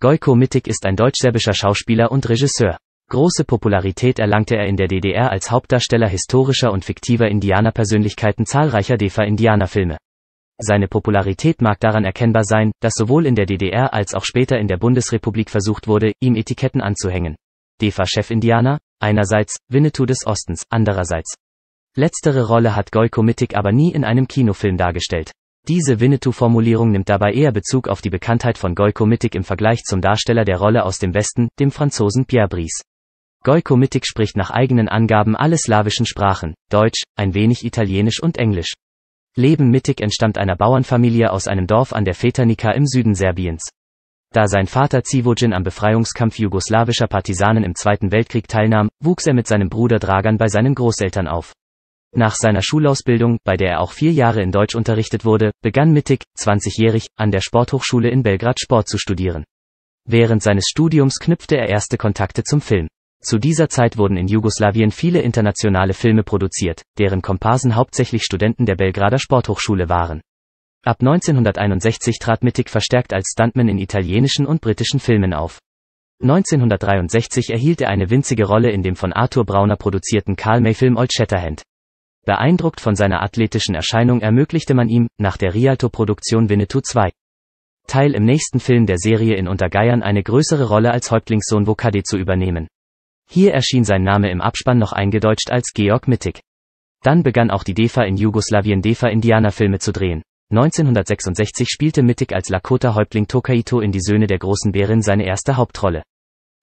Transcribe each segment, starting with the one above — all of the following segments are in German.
Gojko Mittig ist ein deutsch-serbischer Schauspieler und Regisseur. Große Popularität erlangte er in der DDR als Hauptdarsteller historischer und fiktiver Indianerpersönlichkeiten zahlreicher DEFA-Indianerfilme. Seine Popularität mag daran erkennbar sein, dass sowohl in der DDR als auch später in der Bundesrepublik versucht wurde, ihm Etiketten anzuhängen. DEFA-Chef-Indianer, einerseits, Winnetou des Ostens, andererseits. Letztere Rolle hat Gojko Mittig aber nie in einem Kinofilm dargestellt. Diese Winnetou-Formulierung nimmt dabei eher Bezug auf die Bekanntheit von Gojko Mittig im Vergleich zum Darsteller der Rolle aus dem Westen, dem Franzosen Pierre Brice. Gojko Mittig spricht nach eigenen Angaben alle slawischen Sprachen, Deutsch, ein wenig Italienisch und Englisch. Leben Mittig entstammt einer Bauernfamilie aus einem Dorf an der Fetanica im Süden Serbiens. Da sein Vater Zivojin am Befreiungskampf jugoslawischer Partisanen im Zweiten Weltkrieg teilnahm, wuchs er mit seinem Bruder Dragan bei seinen Großeltern auf. Nach seiner Schulausbildung, bei der er auch vier Jahre in Deutsch unterrichtet wurde, begann Mittig, 20-jährig, an der Sporthochschule in Belgrad Sport zu studieren. Während seines Studiums knüpfte er erste Kontakte zum Film. Zu dieser Zeit wurden in Jugoslawien viele internationale Filme produziert, deren Komparsen hauptsächlich Studenten der Belgrader Sporthochschule waren. Ab 1961 trat Mittig verstärkt als Stuntman in italienischen und britischen Filmen auf. 1963 erhielt er eine winzige Rolle in dem von Arthur Brauner produzierten Karl May-Film Old Shatterhand. Beeindruckt von seiner athletischen Erscheinung ermöglichte man ihm, nach der Rialto-Produktion Winnetou 2. Teil im nächsten Film der Serie in Untergeiern eine größere Rolle als Häuptlingssohn Vokade zu übernehmen. Hier erschien sein Name im Abspann noch eingedeutscht als Georg Mittig. Dann begann auch die DEFA in Jugoslawien DEFA Indianerfilme zu drehen. 1966 spielte Mittig als Lakota-Häuptling Tokaito in Die Söhne der großen Bärin seine erste Hauptrolle.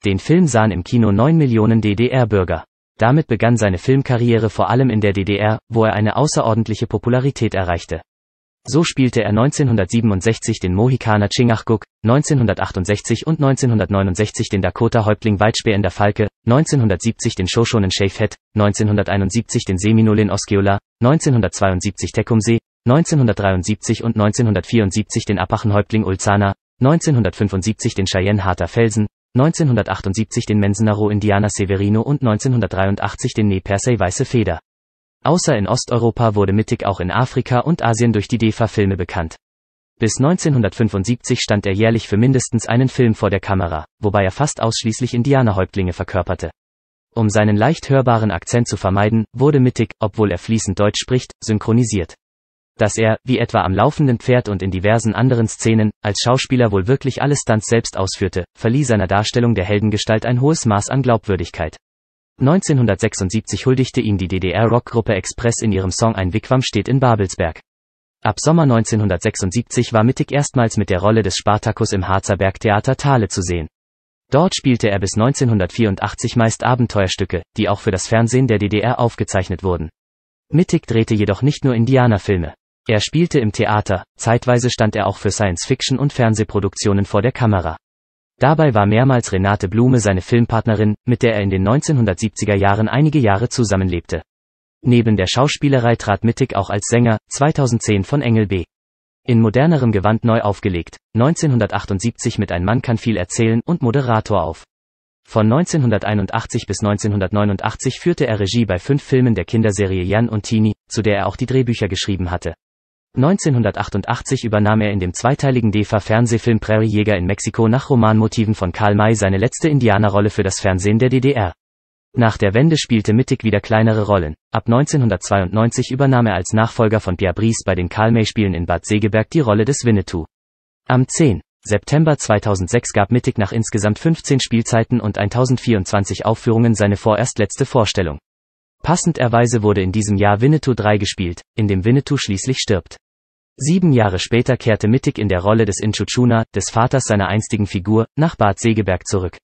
Den Film sahen im Kino 9 Millionen DDR-Bürger. Damit begann seine Filmkarriere vor allem in der DDR, wo er eine außerordentliche Popularität erreichte. So spielte er 1967 den Mohikaner Chingachgook, 1968 und 1969 den Dakota-Häuptling Weitspeer in der Falke, 1970 den Shoshonen Shafet, 1971 den Seminolin Osceola, 1972 Tecumseh, 1973 und 1974 den Apachenhäuptling Ulzana, 1975 den Cheyenne Harter Felsen, 1978 den Mensenaro Indianer Severino und 1983 den Nepersey Weiße Feder. Außer in Osteuropa wurde Mittig auch in Afrika und Asien durch die DEFA-Filme bekannt. Bis 1975 stand er jährlich für mindestens einen Film vor der Kamera, wobei er fast ausschließlich Indianerhäuptlinge verkörperte. Um seinen leicht hörbaren Akzent zu vermeiden, wurde Mittig, obwohl er fließend Deutsch spricht, synchronisiert dass er, wie etwa am laufenden Pferd und in diversen anderen Szenen, als Schauspieler wohl wirklich alle Stunts selbst ausführte, verlieh seiner Darstellung der Heldengestalt ein hohes Maß an Glaubwürdigkeit. 1976 huldigte ihm die DDR-Rockgruppe Express in ihrem Song Ein Wigwam steht in Babelsberg. Ab Sommer 1976 war Mittig erstmals mit der Rolle des Spartacus im Harzer Bergtheater Thale zu sehen. Dort spielte er bis 1984 meist Abenteuerstücke, die auch für das Fernsehen der DDR aufgezeichnet wurden. Mittig drehte jedoch nicht nur Indianerfilme. Er spielte im Theater, zeitweise stand er auch für Science-Fiction und Fernsehproduktionen vor der Kamera. Dabei war mehrmals Renate Blume seine Filmpartnerin, mit der er in den 1970er Jahren einige Jahre zusammenlebte. Neben der Schauspielerei trat Mittig auch als Sänger, 2010 von Engel B. In modernerem Gewand neu aufgelegt, 1978 mit Ein Mann kann viel erzählen und Moderator auf. Von 1981 bis 1989 führte er Regie bei fünf Filmen der Kinderserie Jan und Tini, zu der er auch die Drehbücher geschrieben hatte. 1988 übernahm er in dem zweiteiligen DEFA-Fernsehfilm Prairie Jäger in Mexiko nach Romanmotiven von Karl May seine letzte Indianerrolle für das Fernsehen der DDR. Nach der Wende spielte Mittig wieder kleinere Rollen. Ab 1992 übernahm er als Nachfolger von Pierre Brice bei den Karl May-Spielen in Bad Segeberg die Rolle des Winnetou. Am 10. September 2006 gab Mittig nach insgesamt 15 Spielzeiten und 1024 Aufführungen seine vorerst letzte Vorstellung. Passenderweise wurde in diesem Jahr Winnetou 3 gespielt, in dem Winnetou schließlich stirbt. Sieben Jahre später kehrte Mittig in der Rolle des Inchuchuna, des Vaters seiner einstigen Figur, nach Bad Segeberg zurück.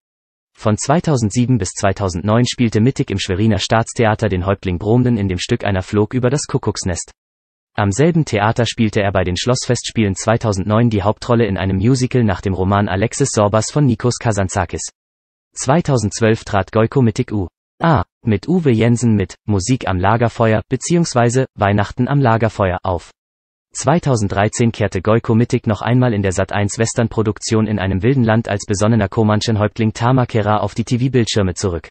Von 2007 bis 2009 spielte Mittig im Schweriner Staatstheater den Häuptling Bromden in dem Stück Einer flog über das Kuckucksnest. Am selben Theater spielte er bei den Schlossfestspielen 2009 die Hauptrolle in einem Musical nach dem Roman Alexis Sorbas von Nikos Kazantzakis. 2012 trat Goiko Mittig U. A. mit Uwe Jensen mit Musik am Lagerfeuer bzw. Weihnachten am Lagerfeuer auf. 2013 kehrte Gojko Mittig noch einmal in der Sat1 Western-Produktion in einem wilden Land als besonnener Comanchen-Häuptling Tamakera auf die TV-Bildschirme zurück.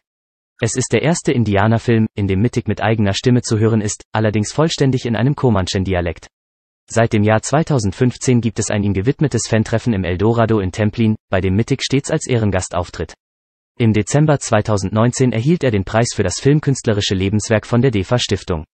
Es ist der erste Indianerfilm, in dem Mittig mit eigener Stimme zu hören ist, allerdings vollständig in einem Comanchen-Dialekt. Seit dem Jahr 2015 gibt es ein ihm gewidmetes Fantreffen im Eldorado in Templin, bei dem Mittig stets als Ehrengast auftritt. Im Dezember 2019 erhielt er den Preis für das filmkünstlerische Lebenswerk von der DEFA Stiftung.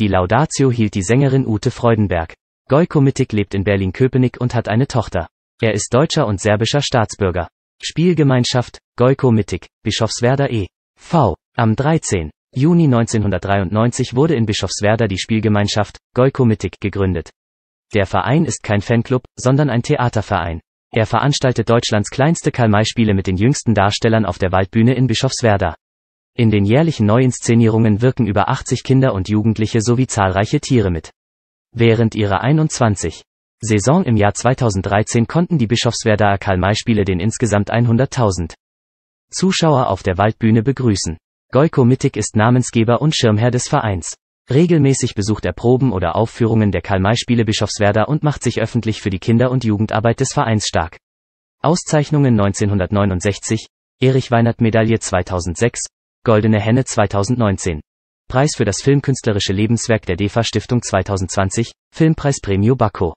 Die Laudatio hielt die Sängerin Ute Freudenberg. Gojko Mittig lebt in Berlin-Köpenick und hat eine Tochter. Er ist deutscher und serbischer Staatsbürger. Spielgemeinschaft, Gojko Mittig, Bischofswerda e.V. Am 13. Juni 1993 wurde in Bischofswerda die Spielgemeinschaft, Gojko Mittig, gegründet. Der Verein ist kein Fanclub, sondern ein Theaterverein. Er veranstaltet Deutschlands kleinste Karl-May-Spiele mit den jüngsten Darstellern auf der Waldbühne in Bischofswerda. In den jährlichen Neuinszenierungen wirken über 80 Kinder und Jugendliche sowie zahlreiche Tiere mit. Während ihrer 21 Saison im Jahr 2013 konnten die Bischofswerdaer Karl-May-Spiele den insgesamt 100.000 Zuschauer auf der Waldbühne begrüßen. Gojko Mittig ist Namensgeber und Schirmherr des Vereins. Regelmäßig besucht er Proben oder Aufführungen der Karl-May-Spiele Bischofswerda und macht sich öffentlich für die Kinder- und Jugendarbeit des Vereins stark. Auszeichnungen 1969, Erich Weinert Medaille 2006, Goldene Henne 2019. Preis für das filmkünstlerische Lebenswerk der DEFA Stiftung 2020, Filmpreis Premio Bacco.